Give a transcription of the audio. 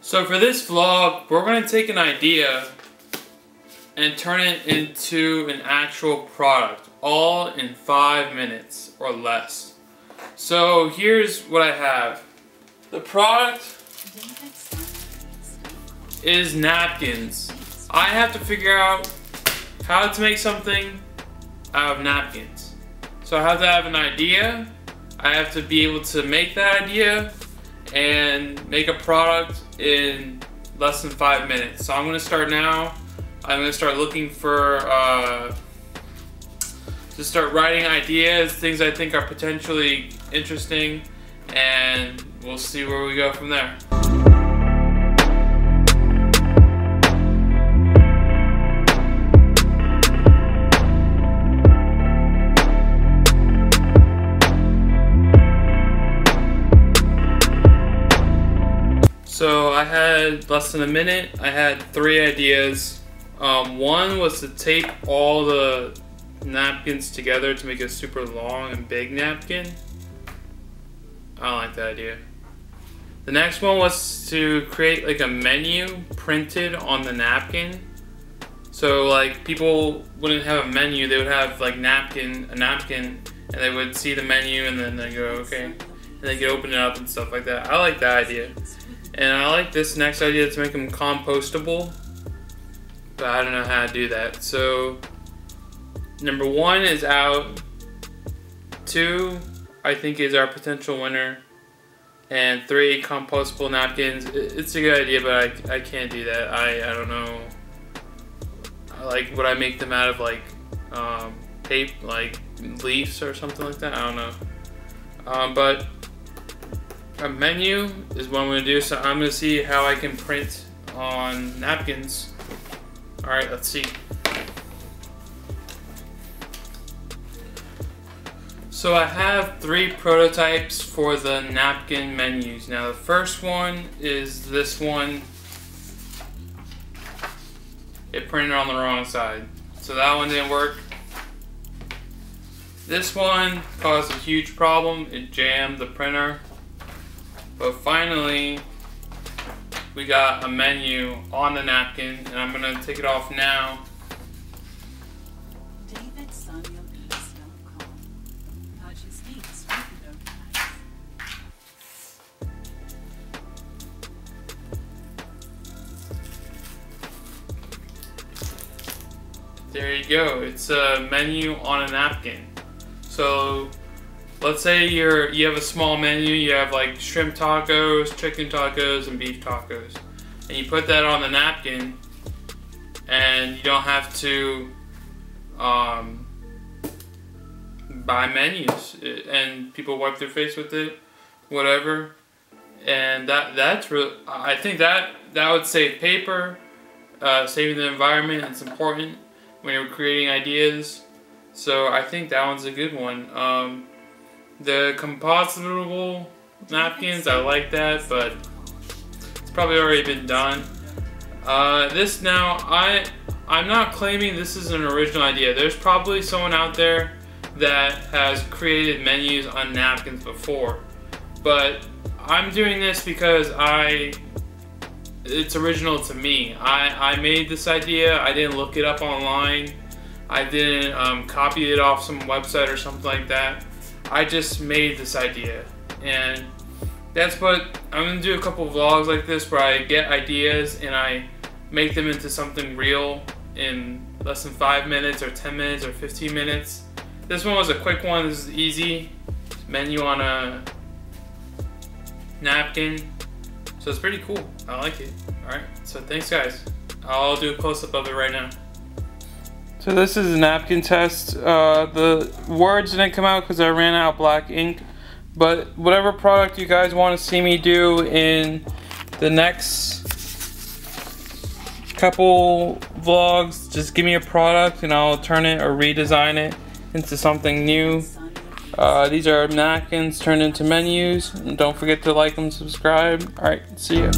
So for this vlog, we're going to take an idea and turn it into an actual product, all in five minutes or less. So here's what I have. The product is napkins. I have to figure out how to make something out of napkins. So I have to have an idea, I have to be able to make that idea, and make a product in less than five minutes. So I'm gonna start now. I'm gonna start looking for, uh, to start writing ideas, things I think are potentially interesting, and we'll see where we go from there. So I had less than a minute. I had three ideas. Um, one was to tape all the napkins together to make a super long and big napkin. I don't like that idea. The next one was to create like a menu printed on the napkin. So like people wouldn't have a menu, they would have like napkin, a napkin, and they would see the menu and then they go, okay. And they could open it up and stuff like that. I like that idea. And I like this next idea to make them compostable, but I don't know how to do that. So number one is out. Two, I think is our potential winner. And three, compostable napkins. It's a good idea, but I, I can't do that. I, I don't know. Like, would I make them out of like um, tape, like leaves or something like that? I don't know. Um, but a menu is what I'm to do. So I'm to see how I can print on napkins. All right, let's see. So I have three prototypes for the napkin menus. Now the first one is this one. It printed on the wrong side. So that one didn't work. This one caused a huge problem. It jammed the printer. But finally, we got a menu on the napkin, and I'm gonna take it off now. There you go. It's a menu on a napkin. So let's say you're you have a small menu you have like shrimp tacos chicken tacos and beef tacos. And you put that on the napkin and you don't have to um, buy menus and people wipe their face with it whatever. And that that's real I think that that would save paper uh, saving the environment it's important when you're creating ideas. So I think that one's a good one. Um, the compostable napkins, I like that, but it's probably already been done. Uh, this now, I, I'm not claiming this is an original idea. There's probably someone out there that has created menus on napkins before. But I'm doing this because I, it's original to me. I, I made this idea, I didn't look it up online. I didn't um, copy it off some website or something like that. I just made this idea and that's what I'm gonna do a couple vlogs like this where I get ideas and I make them into something real in less than five minutes or 10 minutes or 15 minutes. This one was a quick one, this is easy. Menu on a napkin. So it's pretty cool, I like it. All right, so thanks guys. I'll do a close up of it right now. So this is a napkin test. Uh, the words didn't come out because I ran out black ink. But whatever product you guys want to see me do in the next couple vlogs, just give me a product and I'll turn it or redesign it into something new. Uh, these are napkins turned into menus. And don't forget to like and subscribe. Alright, see ya.